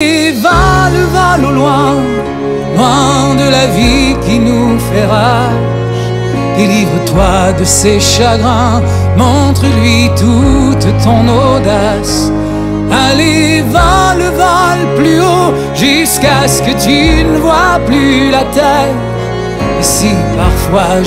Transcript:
Va au loin, loin de la vie qui nous fait rage. Délivre-toi de ses chagrins, montre-lui toute ton audace. Allez, va le val plus haut, jusqu'à ce que tu ne vois plus la terre. Et si parfois je